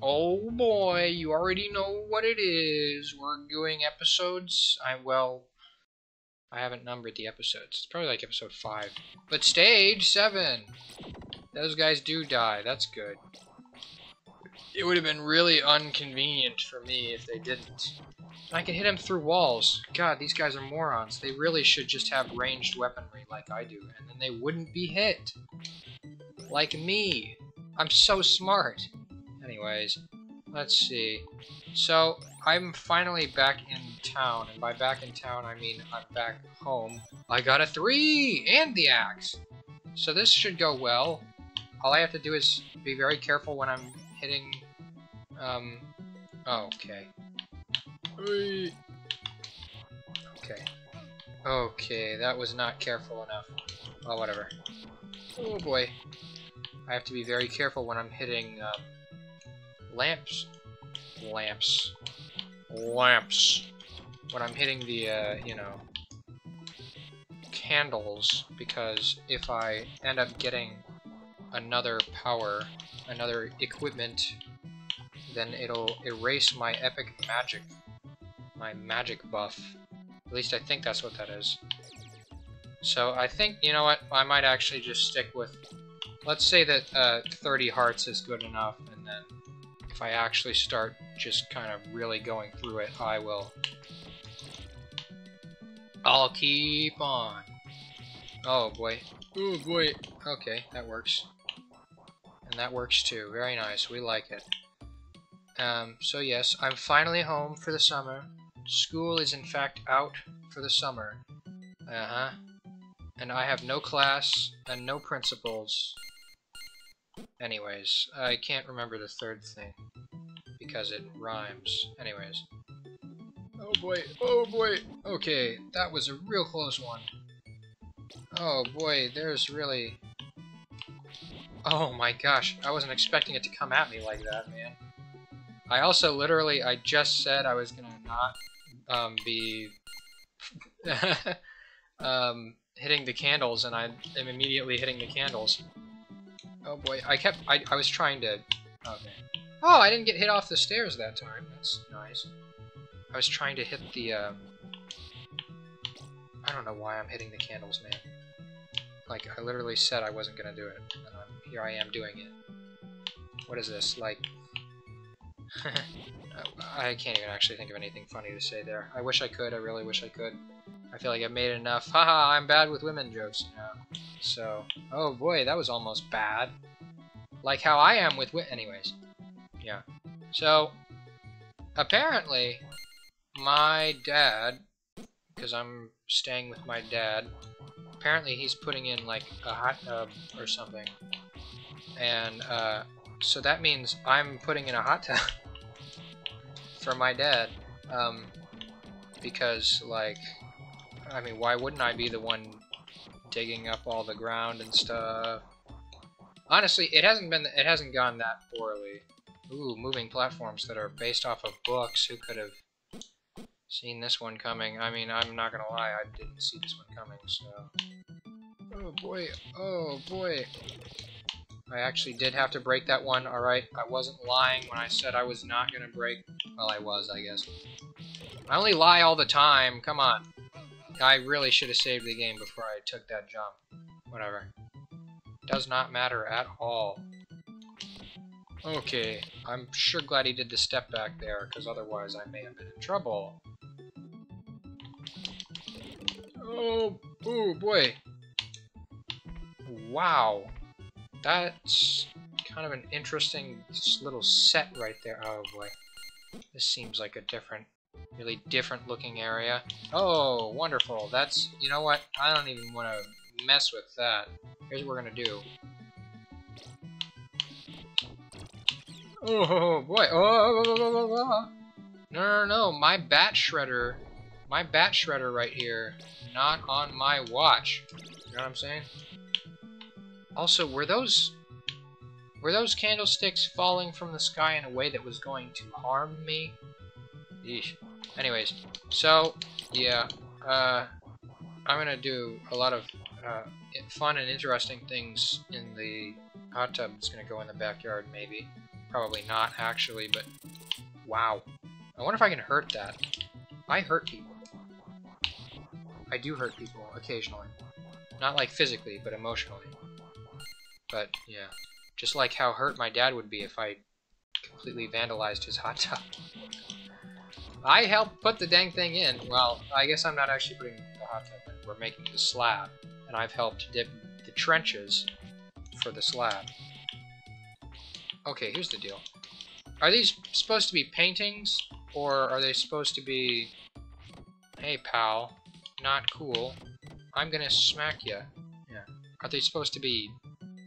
Oh boy, you already know what it is. We're doing episodes. I well, I haven't numbered the episodes. It's probably like episode five. But stage seven. Those guys do die. That's good. It would have been really inconvenient for me if they didn't. I can hit him through walls. God, these guys are morons. They really should just have ranged weaponry like I do, and then they wouldn't be hit. Like me. I'm so smart. Anyways, let's see. So, I'm finally back in town, and by back in town, I mean I'm back home. I got a 3! And the axe! So this should go well. All I have to do is be very careful when I'm hitting... Um... Oh, okay. Okay. Okay, that was not careful enough. Well, whatever. Oh boy. I have to be very careful when I'm hitting, um, lamps. Lamps. Lamps. When I'm hitting the, uh, you know, candles, because if I end up getting another power, another equipment, then it'll erase my epic magic my magic buff. At least I think that's what that is. So I think, you know what, I might actually just stick with... Let's say that uh, 30 hearts is good enough, if I actually start just kind of really going through it, I will... I'll keep on. Oh boy. Oh boy. Okay, that works. And that works too. Very nice. We like it. Um, so yes, I'm finally home for the summer. School is in fact out for the summer. Uh-huh. And I have no class and no principals. Anyways, I can't remember the third thing. Because it rhymes. Anyways. Oh boy, oh boy! Okay, that was a real close one. Oh boy, there's really... Oh my gosh, I wasn't expecting it to come at me like that, man. I also literally, I just said I was gonna not um, be um, hitting the candles, and I am immediately hitting the candles. Oh boy, I kept, I, I was trying to, okay. Oh, I didn't get hit off the stairs that time, that's nice. I was trying to hit the, um, I don't know why I'm hitting the candles, man. Like, I literally said I wasn't gonna do it, and I'm, here I am doing it. What is this, like... I can't even actually think of anything funny to say there. I wish I could, I really wish I could. I feel like I've made enough, haha, I'm bad with women jokes now. So, oh boy, that was almost bad. Like how I am with wit- anyways. Yeah. So, apparently, my dad, because I'm staying with my dad, apparently he's putting in like a hot tub or something. And, uh, so that means I'm putting in a hot tub. for my dad. Um, because, like, I mean, why wouldn't I be the one digging up all the ground and stuff? Honestly, it hasn't been, it hasn't gone that poorly. Ooh, moving platforms that are based off of books. Who could have seen this one coming? I mean, I'm not gonna lie, I didn't see this one coming, so... Oh boy, oh boy. I actually did have to break that one, alright? I wasn't lying when I said I was not gonna break well, I was, I guess. I only lie all the time. Come on. I really should have saved the game before I took that jump. Whatever. Does not matter at all. Okay, I'm sure glad he did the step back there, because otherwise I may have been in trouble. Oh, oh boy. Wow. That's kind of an interesting little set right there. Oh boy. This seems like a different, really different looking area. Oh, wonderful. That's, you know what? I don't even want to mess with that. Here's what we're going to do. Oh, boy. Oh, oh, oh, oh no, no, no. My bat shredder, my bat shredder right here, not on my watch. You know what I'm saying? Also, were those were those candlesticks falling from the sky in a way that was going to harm me? Yeesh. Anyways, so, yeah, uh, I'm gonna do a lot of uh, fun and interesting things in the hot tub that's gonna go in the backyard, maybe. Probably not, actually, but... Wow. I wonder if I can hurt that. I hurt people. I do hurt people, occasionally. Not like physically, but emotionally. But, yeah. Just like how hurt my dad would be if I completely vandalized his hot tub. I helped put the dang thing in. Well, I guess I'm not actually putting the hot tub in. We're making the slab. And I've helped dip the trenches for the slab. Okay, here's the deal. Are these supposed to be paintings? Or are they supposed to be... Hey, pal. Not cool. I'm gonna smack you. Yeah. Are they supposed to be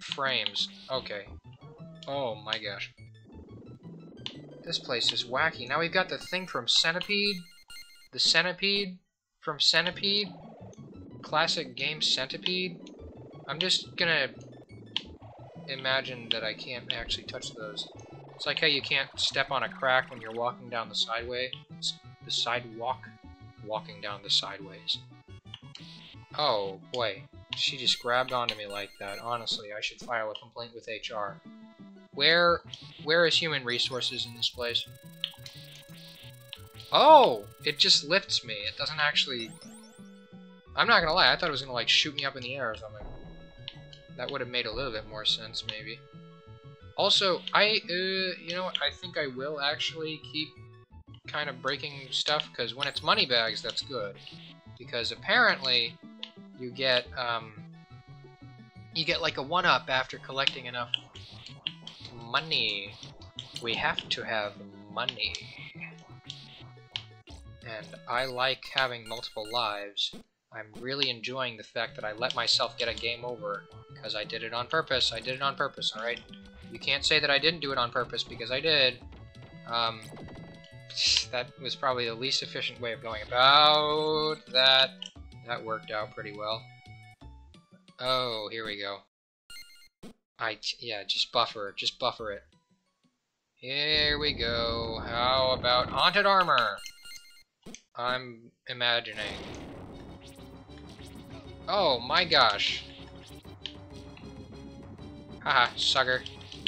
frames? Okay. Oh my gosh. This place is wacky. Now we've got the thing from Centipede. The Centipede from Centipede. Classic game Centipede. I'm just gonna imagine that I can't actually touch those. It's like how you can't step on a crack when you're walking down the sideway. The sidewalk. Walking down the sideways. Oh, boy. She just grabbed onto me like that. Honestly, I should file a complaint with HR. Where, where is human resources in this place? Oh! It just lifts me. It doesn't actually... I'm not gonna lie, I thought it was gonna like shoot me up in the air or something. That would have made a little bit more sense, maybe. Also, I, uh, you know what, I think I will actually keep kind of breaking stuff, because when it's money bags, that's good. Because apparently, you get, um, you get like a one-up after collecting enough money. We have to have money. And I like having multiple lives. I'm really enjoying the fact that I let myself get a game over, because I did it on purpose. I did it on purpose, alright? You can't say that I didn't do it on purpose, because I did. Um, that was probably the least efficient way of going about that. That worked out pretty well. Oh, here we go. Yeah, just buffer just buffer it. Here we go. How about haunted armor? I'm imagining. Oh my gosh. Haha, sucker.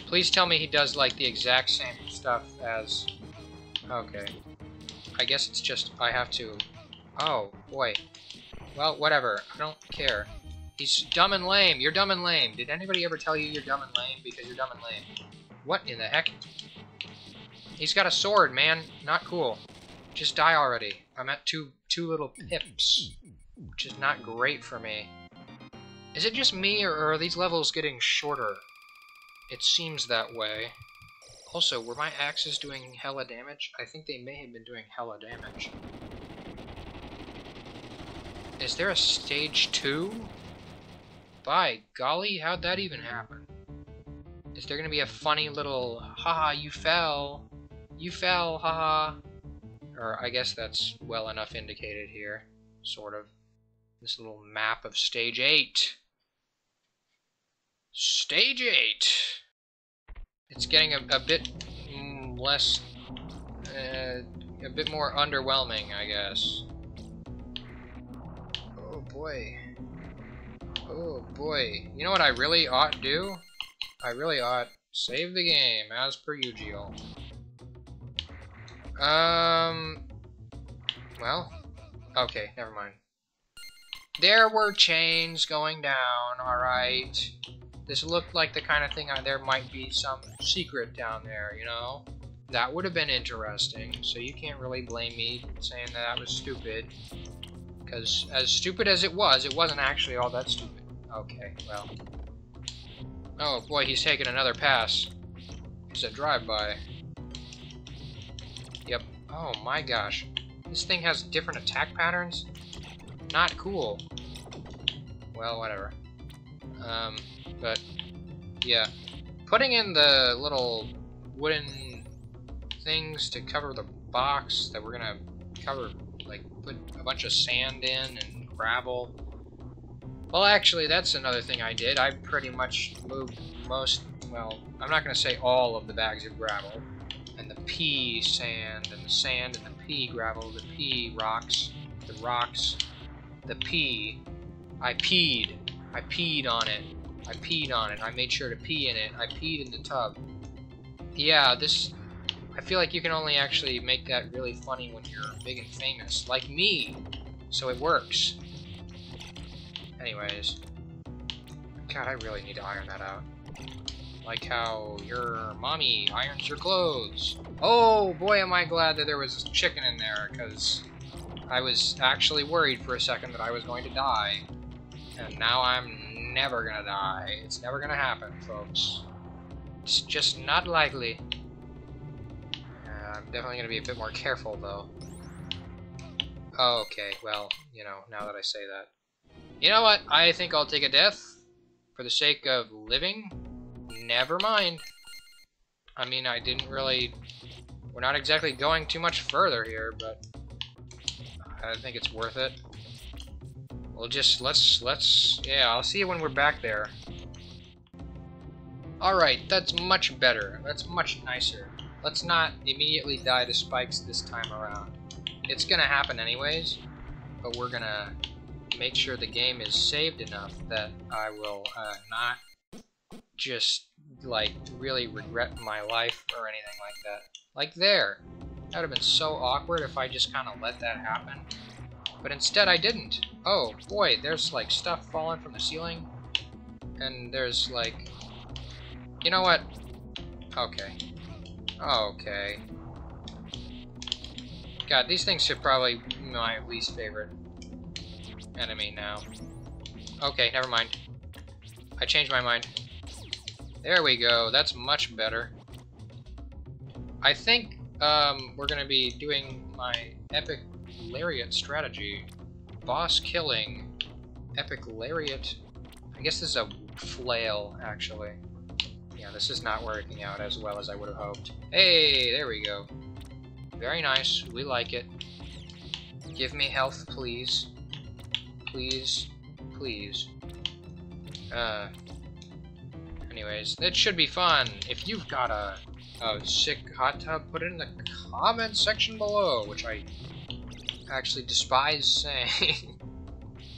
Please tell me he does like the exact same stuff as... Okay. I guess it's just I have to... Oh, boy. Well, whatever. I don't care. He's dumb and lame. You're dumb and lame. Did anybody ever tell you you're dumb and lame because you're dumb and lame? What in the heck? He's got a sword, man. Not cool. Just die already. I'm at two two little pips, which is not great for me. Is it just me, or are these levels getting shorter? It seems that way. Also, were my axes doing hella damage? I think they may have been doing hella damage. Is there a stage 2? By golly, how'd that even happen? Is there gonna be a funny little, haha, you fell, you fell, haha. Or I guess that's well enough indicated here, sort of. This little map of stage 8. Stage 8! It's getting a, a bit less, uh, a bit more underwhelming, I guess. Oh boy. Oh boy. You know what I really ought to do? I really ought save the game, as per usual. Um, well, okay, never mind. There were chains going down, alright. This looked like the kind of thing I, there might be some secret down there, you know? That would have been interesting, so you can't really blame me saying that that was stupid. Because as stupid as it was, it wasn't actually all that stupid. Okay, well. Oh boy, he's taking another pass. It's a drive-by. Yep. Oh my gosh. This thing has different attack patterns? Not cool. Well, whatever. Um, but, yeah. Putting in the little wooden things to cover the box that we're gonna cover, like, put a bunch of sand in and gravel. Well, actually, that's another thing I did. I pretty much moved most, well, I'm not gonna say all of the bags of gravel, and the pea sand, and the sand, and the pea gravel, the pea rocks, the rocks, the pea. I peed. I peed on it. I peed on it. I made sure to pee in it. I peed in the tub. yeah, this... I feel like you can only actually make that really funny when you're big and famous, like me. So it works. Anyways. God, I really need to iron that out. Like how your mommy irons your clothes. Oh, boy, am I glad that there was a chicken in there, because I was actually worried for a second that I was going to die. And now I'm never gonna die. It's never gonna happen, folks. It's just not likely. Definitely gonna be a bit more careful, though. Okay, well, you know, now that I say that. You know what? I think I'll take a death for the sake of living. Never mind. I mean, I didn't really... We're not exactly going too much further here, but... I think it's worth it. We'll just, let's, let's... Yeah, I'll see you when we're back there. Alright, that's much better. That's much nicer. Let's not immediately die to spikes this time around. It's gonna happen anyways, but we're gonna make sure the game is saved enough that I will uh, not just, like, really regret my life or anything like that. Like there. That would have been so awkward if I just kind of let that happen. But instead I didn't. Oh, boy, there's, like, stuff falling from the ceiling. And there's, like... You know what? Okay. Okay. God, these things should probably be my least favorite enemy now. Okay, never mind. I changed my mind. There we go. That's much better. I think um, we're going to be doing my epic lariat strategy. Boss killing. Epic lariat. I guess this is a flail, actually. Yeah, this is not working out as well as I would have hoped. Hey, there we go. Very nice. We like it. Give me health, please. Please. Please. Uh. Anyways, it should be fun. If you've got a, a sick hot tub, put it in the comment section below, which I actually despise saying.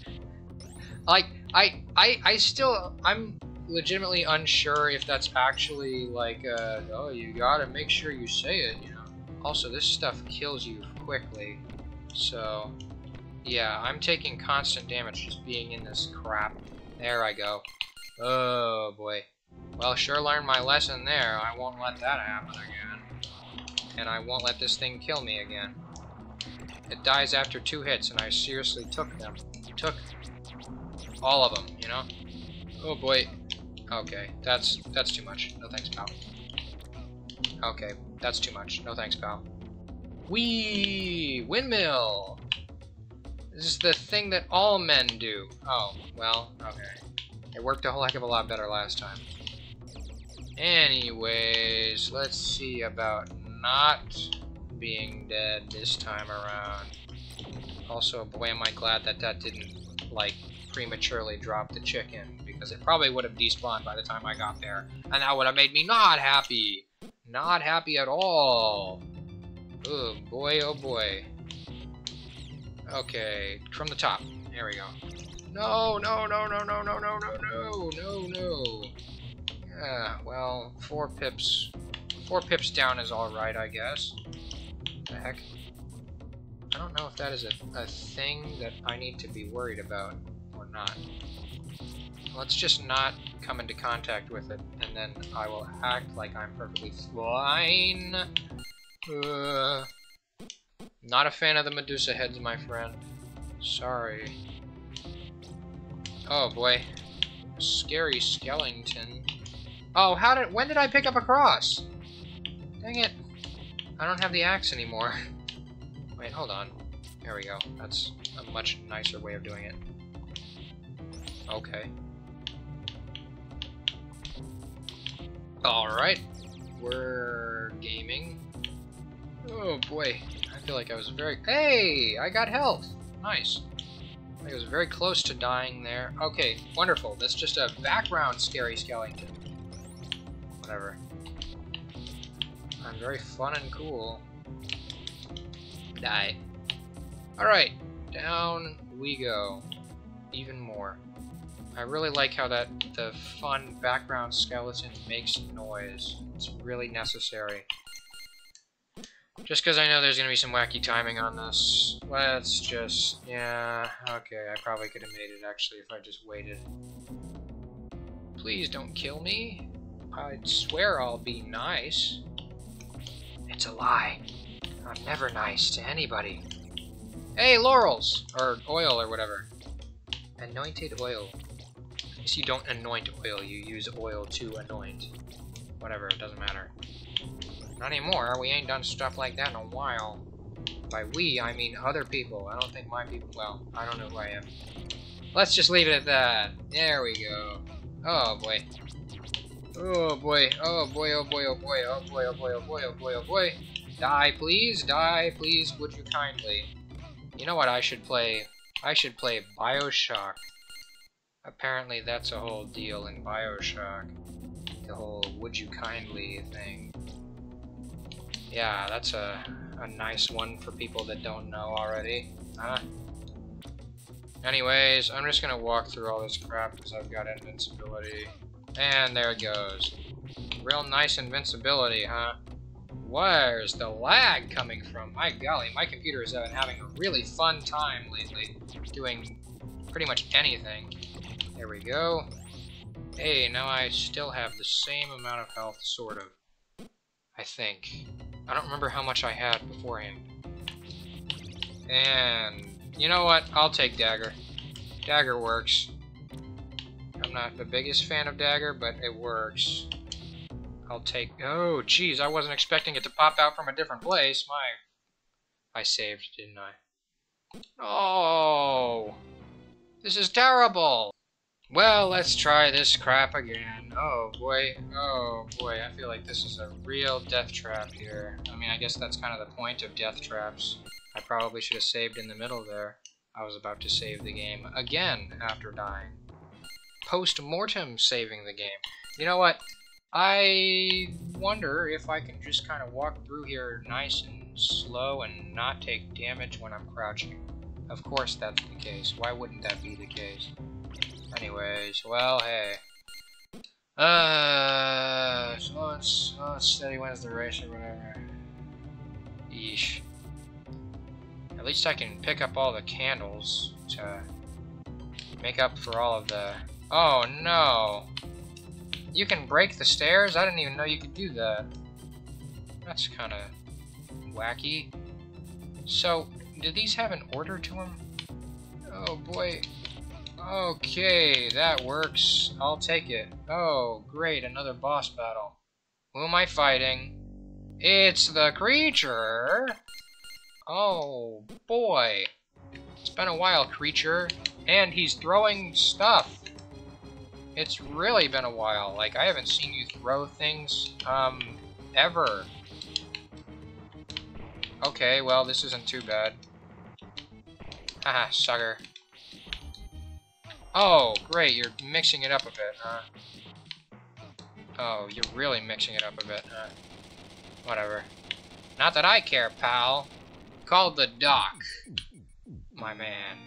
like, I, I, I still, I'm legitimately unsure if that's actually like, uh, oh, you gotta make sure you say it, you know. Also, this stuff kills you quickly, so yeah, I'm taking constant damage just being in this crap. There I go. Oh boy. Well, sure learned my lesson there. I won't let that happen again. And I won't let this thing kill me again. It dies after two hits, and I seriously took them. Took all of them, you know? Oh boy. Okay, that's that's too much. No thanks, pal. Okay, that's too much. No thanks, pal. Wee Windmill! This is the thing that all men do. Oh, well, okay. It worked a whole heck of a lot better last time. Anyways, let's see about not being dead this time around. Also, boy am I glad that that didn't, like, prematurely drop the chicken, because it probably would have despawned by the time I got there, and that would have made me not happy! Not happy at all. Oh boy, oh boy. Okay, from the top. There we go. No, no, no, no, no, no, no, no, no, no, no. Yeah, well, four pips. Four pips down is alright, I guess. The heck? I don't know if that is a, a thing that I need to be worried about or not. Let's just not come into contact with it, and then I will act like I'm perfectly fine. Uh, not a fan of the Medusa heads, my friend. Sorry. Oh boy. Scary skeleton. Oh, how did- when did I pick up a cross? Dang it. I don't have the axe anymore. Wait, hold on. There we go. That's a much nicer way of doing it. Okay. Alright. We're gaming. Oh boy. I feel like I was very... Hey! I got health! Nice. I was very close to dying there. Okay, wonderful. That's just a background scary skeleton. Whatever. I'm very fun and cool. Die. Alright, down we go. Even more. I really like how that the fun background skeleton makes noise. It's really necessary. Just because I know there's going to be some wacky timing on this. Let's just... Yeah, okay, I probably could have made it, actually, if I just waited. Please don't kill me. I'd swear I'll be nice. It's a lie. I'm never nice to anybody. Hey, laurels! Or oil, or whatever. Anointed oil. Guess you don't anoint oil, you use oil to anoint. Whatever, it doesn't matter. Not anymore, we ain't done stuff like that in a while. By we, I mean other people. I don't think my people, well, I don't know who I am. Let's just leave it at that. There we go. Oh boy. Oh boy, oh boy, oh boy, oh boy, oh boy, oh boy, oh boy, oh boy, oh boy. Die, please, die, please, would you kindly. You know what I should play? I should play Bioshock. Apparently that's a whole deal in Bioshock. The whole would you kindly thing. Yeah, that's a, a nice one for people that don't know already. Huh? Anyways, I'm just gonna walk through all this crap because I've got invincibility. And there it goes. Real nice invincibility, huh? Where's the lag coming from? My golly, my computer has been having a really fun time lately, doing pretty much anything. There we go. Hey, now I still have the same amount of health, sort of. I think. I don't remember how much I had beforehand. And, you know what? I'll take Dagger. Dagger works. I'm not the biggest fan of Dagger, but it works. I'll take... Oh, jeez, I wasn't expecting it to pop out from a different place. My... I saved, didn't I? Oh! This is terrible! Well, let's try this crap again. Oh boy, oh boy, I feel like this is a real death trap here. I mean, I guess that's kind of the point of death traps. I probably should have saved in the middle there. I was about to save the game again after dying. Post-mortem saving the game. You know what? I wonder if I can just kind of walk through here nice and slow and not take damage when I'm crouching. Of course that's the case. Why wouldn't that be the case? Anyways, well, hey. Uh, so let's, let's steady wins the race or whatever. Yeesh. At least I can pick up all the candles to make up for all of the... Oh, no! You can break the stairs? I didn't even know you could do that. That's kind of wacky. So, do these have an order to them? Oh boy, Okay, that works. I'll take it. Oh, great, another boss battle. Who am I fighting? It's the creature! Oh, boy. It's been a while, creature. And he's throwing stuff. It's really been a while. Like, I haven't seen you throw things, um, ever. Okay, well, this isn't too bad. Haha, sucker. Oh, great, you're mixing it up a bit, huh? Oh, you're really mixing it up a bit, huh? Whatever. Not that I care, pal. Called the doc. My man.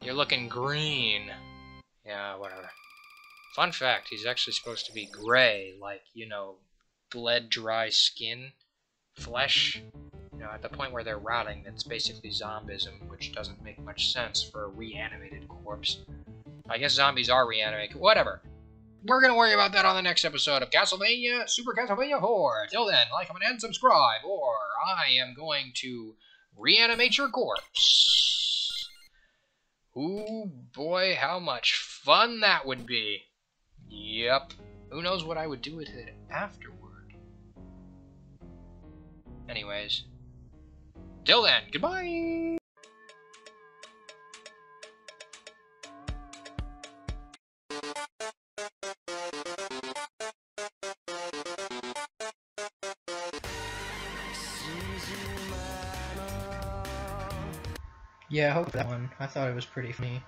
You're looking green. Yeah, whatever. Fun fact, he's actually supposed to be gray, like, you know, bled dry skin, flesh know, at the point where they're rotting, that's basically zombism, which doesn't make much sense for a reanimated corpse. I guess zombies are reanimated. Whatever. We're going to worry about that on the next episode of Castlevania Super Castlevania 4. Till then, like, comment, and subscribe, or I am going to reanimate your corpse. Ooh, boy, how much fun that would be. Yep. Who knows what I would do with it afterward. Anyways, Till then, goodbye! Yeah, I hope that one. I thought it was pretty funny.